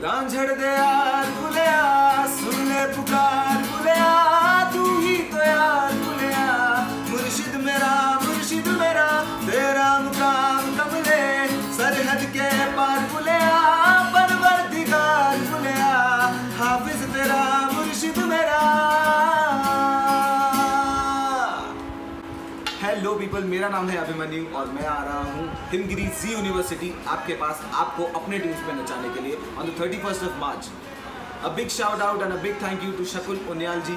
넌 절에 대한 후대야. Hello people मेरा नाम है अभिमन्यु और मैं आ रहा हूँ हिमगिरी जी यूनिवर्सिटी आपके पास, आपको अपने टीम्स पे नचाने के लिए on the thirty first of March a big shout out and a big thank you to Shakul Uniyal ji